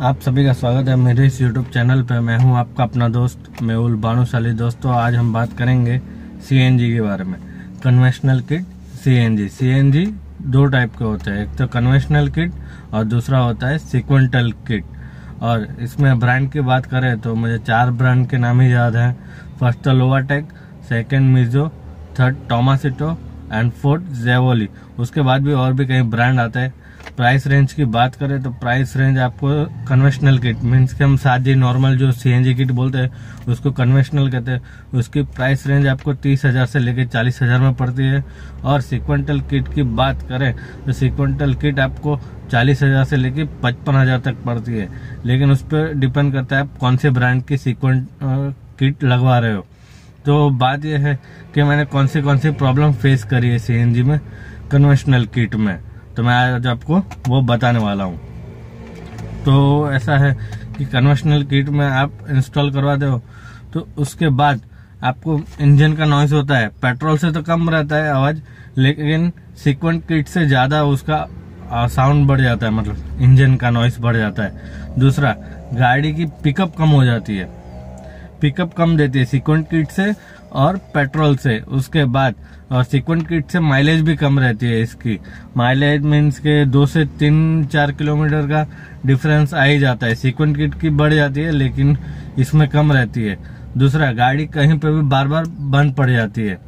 आप सभी का स्वागत है मेरे इस यूट्यूब चैनल पर मैं हूँ आपका अपना दोस्त, मेहुल बानुशाली दोस्तों, आज हम बात करेंगे सीएनजी के बारे में। कन्वेंशनल किट सीएनजी सीएनजी दो टाइप के होते हैं। एक तो कन्वेंशनल किट और दूसरा होता है सिक्वेंटल किट और इसमें ब्रांड की बात करें तो मुझे चार ब्रांड के नाम ही याद हैं। फ़र्स्ट तो लोवाटेक second Mizo third Tomasetto and fourth Zavoli उसके बाद भी और भी कई ब्रांड आते हैं। प्राइस रेंज की बात करें तो प्राइस रेंज आपको कन्वेंशनल किट मीन्स कि हम सादी नॉर्मल जो सीएनजी किट बोलते हैं, उसको कन्वेंशनल कहते हैं। उसकी प्राइस रेंज आपको तीस हज़ार से लेकर चालीस हज़ार में पड़ती है। और सिक्वेंटल किट की बात करें तो सिक्वेंटल किट आपको चालीस हज़ार से लेकर पचपन हज़ार तक पड़ती है। लेकिन उस पर डिपेंड करता है आप कौन से ब्रांड की सिक्वेंट किट लगवा रहे हो। तो बात यह है कि मैंने कौन सी कौन सी प्रॉब्लम फेस करी है सीएनजी में कन्वेंशनल किट में। तो मैं आज आपको वो बताने वाला हूँ। तो ऐसा है कि कन्वेंशनल किट में आप इंस्टॉल करवा दो तो उसके बाद आपको इंजन का नॉइस होता है। पेट्रोल से तो कम रहता है आवाज़, लेकिन सिक्वेंट किट से ज़्यादा उसका साउंड बढ़ जाता है मतलब इंजन का नॉइस बढ़ जाता है। दूसरा, गाड़ी की पिकअप कम हो जाती है। पिकअप कम देती है सिक्वेंट किट से और पेट्रोल से। उसके बाद, और सिक्वेंट किट से माइलेज भी कम रहती है इसकी। माइलेज मीन्स के दो से तीन, चार किलोमीटर का डिफरेंस आ ही जाता है। सिक्वेंट किट की बढ़ जाती है, लेकिन इसमें कम रहती है। दूसरा, गाड़ी कहीं पे भी बार बार बंद पड़ जाती है।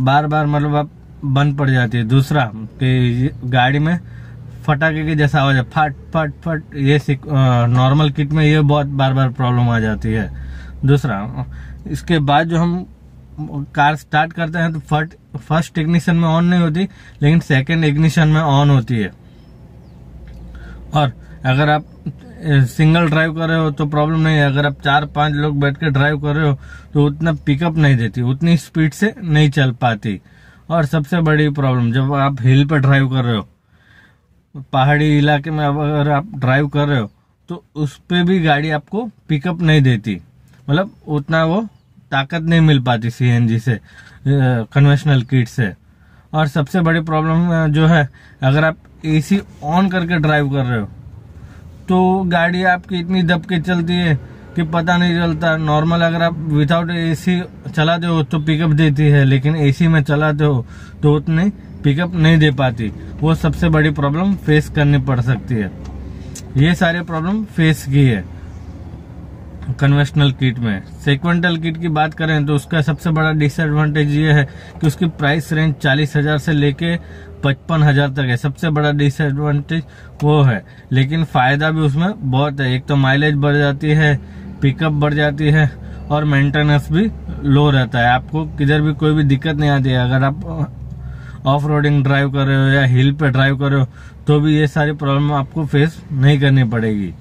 बार बार मतलब बंद पड़ जाती है। दूसरा, कि गाड़ी में फटाके के जैसा आवाज़ है, फट फट फट, ये नॉर्मल किट में ये बहुत बार बार प्रॉब्लम आ जाती है। दूसरा, इसके बाद जो हम कार स्टार्ट करते हैं तो फ़र्स्ट फ़र्स्ट इग्निशन में ऑन नहीं होती, लेकिन सेकेंड इग्निशन में ऑन होती है। और अगर आप सिंगल ड्राइव कर रहे हो तो प्रॉब्लम नहीं है। अगर आप चार पाँच लोग बैठ के ड्राइव कर रहे हो तो उतना पिकअप नहीं देती, उतनी स्पीड से नहीं चल पाती। और सबसे बड़ी प्रॉब्लम जब आप हिल पर ड्राइव कर रहे हो पहाड़ी इलाके में अगर आप ड्राइव कर रहे हो तो उस पर भी गाड़ी आपको पिकअप नहीं देती। मतलब उतना वो ताकत नहीं मिल पाती सीएनजी से कन्वेंशनल किट से। और सबसे बड़ी प्रॉब्लम जो है, अगर आप एसी ऑन करके ड्राइव कर रहे हो तो गाड़ी आपकी इतनी दब के चलती है कि पता नहीं चलता। नॉर्मल अगर आप विदाउट एसी चलाते हो तो पिकअप देती है, लेकिन एसी में चलाते हो तो उतनी पिकअप नहीं दे पाती। वो सबसे बड़ी प्रॉब्लम फेस करनी पड़ सकती है। ये सारे प्रॉब्लम फेस की है। कन्वेंशनल किट में। सेक्वेंटल किट की बात करें तो उसका सबसे बड़ा डिसएडवांटेज ये है कि उसकी प्राइस रेंज चालीस हज़ार से लेके पचपन हज़ार तक है। सबसे बड़ा डिसएडवांटेज वो है। लेकिन फ़ायदा भी उसमें बहुत है। एक तो माइलेज बढ़ जाती है पिकअप बढ़ जाती है और मेंटेनेंस भी लो रहता है। आपको किधर भी कोई भी दिक्कत नहीं आती है। अगर आप ऑफ़ रोडिंग ड्राइव कर रहे हो या हिल पे ड्राइव कर रहे हो तो भी ये सारी प्रॉब्लम आपको फेस नहीं करनी पड़ेगी।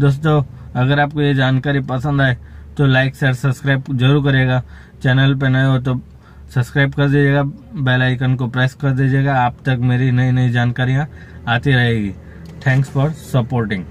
दोस्तों, अगर आपको ये जानकारी पसंद आए तो लाइक, शेयर, सब्सक्राइब ज़रूर करिएगा। चैनल पे नए हो तो सब्सक्राइब कर दीजिएगा, बेल आइकन को प्रेस कर दीजिएगा। आप तक मेरी नई नई जानकारियाँ आती रहेगी। Thanks for supporting.